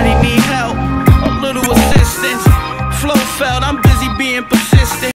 somebody need help, a little assistance. Flow felt, I'm busy being persistent.